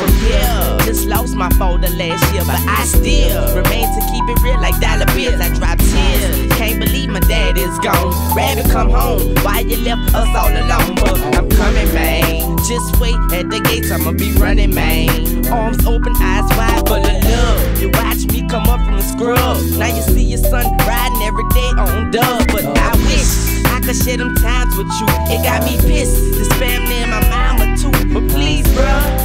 from here. Just lost my folder last year, but I still remain to keep it real like dollar bills. I drop tears. Can't believe my dad is gone. Rabbit, come home. Why you left us all alone? But I'm coming, man. Just wait at the gates, I'ma be running, man. Arms open, eyes wide, full of love. You watch me come up from the scrub. Now you see your son riding every day on dub. But I wish I could share them times with you. It got me pissed. This family and my mama too. But please, bruh,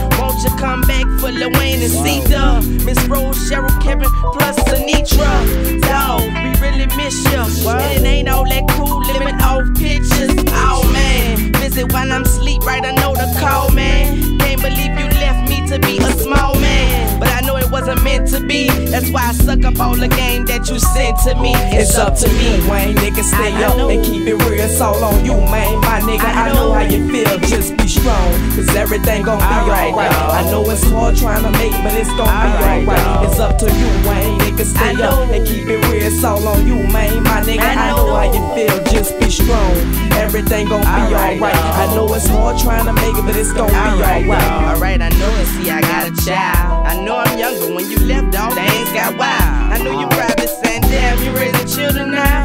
won't come back for Lil Wayne and C Dub? Miss Rose, Cheryl, Kevin, plus Anitra. Dog, we really miss you. And it ain't all that cool living off pictures. Oh man, visit while I'm sleep, right? I know the call, man. Can't believe you left me to be a small man. But I know it wasn't meant to be. That's why I suck up all the game that you sent to me. It's up to me, Wayne. Nigga, stay I up know. and keep it real. It's all on you, man. My nigga, I, I know know. how you feel. Just be strong, cause everything gon' be Alright. I know it's hard trying to make, but it's gon' be Alright, dawg. It's up to you, Wayne. Nigga, stay know. up and keep it real. It's all on you, man. My nigga, I, I know. know. how you feel. Just be strong. Everything gon' be Alright. I know it's hard trying to make it, but it's gon' be Alright, alright. I know it. See, I got a child. I know I'm young, but when you left, dog, things got wild. I know you uh-huh. probably saying, damn, you raising children now.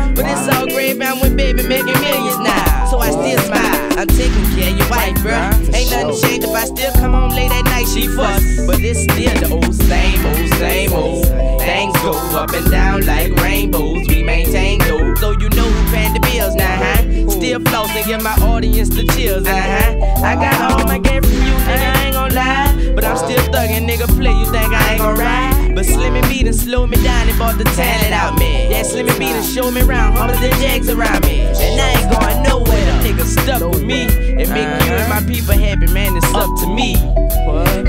But it's still the old same, old, same old. Things go up and down like rainbows. We maintain those. So you know who paying the bills now, huh? Still flossing, give my audience the chills, uh huh. I got all my game from you, nigga, I ain't gon' lie. But I'm still thuggin', nigga, play, you think I ain't gon' ride? But Slim and B done slow me down and bought the talent out me. Yeah, Slim and B done show me round, humble the jags around me. And I ain't going nowhere, them niggas stuck with me. My people happy, man, it's up to me.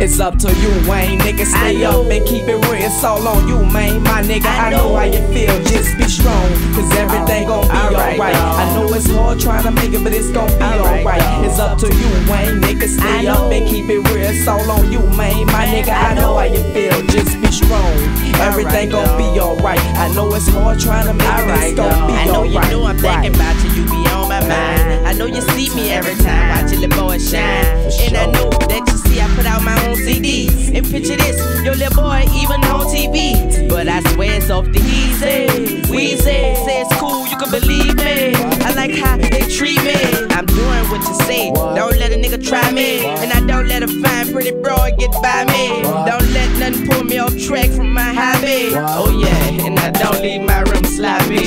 It's up to you, Wayne. Nigga, stay up and keep it real. It's all on you, man. My nigga, I, I know. know. how you feel. Just be strong, cause everything gon' be alright. Alright. I know it's hard trying to make it, but it's gon' be Alright, alright. It's up to you, Wayne. Nigga, stay up and keep it real. It's all on you, man. My Man, nigga, I I know how you feel. Just be strong. Everything gon' be alright. I know it's hard trying to make it, but it's gon' dawg. be I know you alright. know I'm thinking about you, you be mind. I know you see me every time, watching the boy shine. And I know that you see I put out my own CDs. And picture this, your little boy even on TV. But I swear it's off the easy. Weezy, say it's cool, you can believe me. I like how they treat me. I'm doing what you say. Don't let a nigga try me. And I don't let a fine pretty broad get by me. Don't let nothing pull me off track from my hobby. Oh yeah, and I don't leave my room sloppy.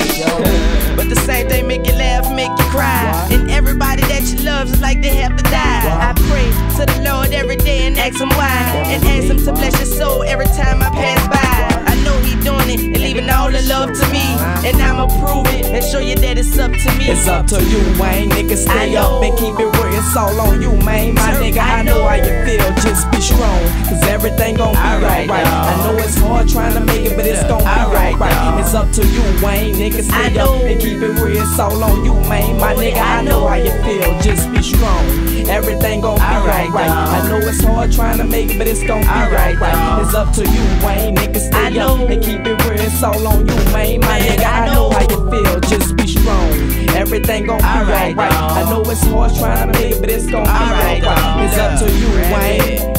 but the same thing make you laugh, make you cry. And everybody that you love is like they have to die. I pray to the Lord every day and ask him why. And ask him to bless your soul every time I pass by. I know he doing it and leaving all the love to me. And I'ma prove it and show you that it's up to me. It's up to you, Wayne. Nigga, stay up and keep it real. It's all on you, man. My nigga, I know how you feel. Just be strong, cause everything gon' be alright. Dawg. I know it's hard trying to make it, but it's gon' be Alright, dawg. It's up to you, Wayne. Nigga, stay up and keep it real. It's all on you, man. My nigga, I know how you feel. Just be strong. Everything gon' be Alright, dawg. I know it's hard trying to make it, but it's gon' be Alright, dawg. It's up to you, Wayne. Nigga, stay up and keep it real. It's all on you, man. My nigga, I know. how you feel. Just be strong. Everything gon' be Alright, dawg. I know it's hard trying to make but it's gon' be Alright, dawg. It's up to you, Wayne.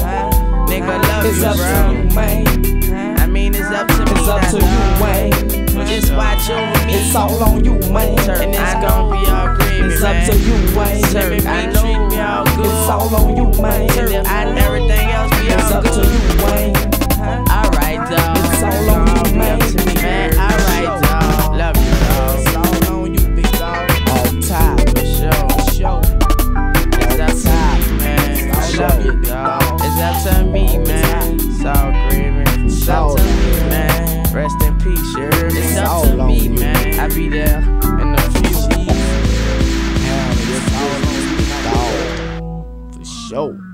Nigga, love It's you, up bro. to you, man. I mean, it's up to me. It's up to you, Wayne. Just watch over me. It's all on you, man. and it's gonna be all gravy, It's up to It's up to on me, you. man. I be there in a few. It's all on you, dog. For sure.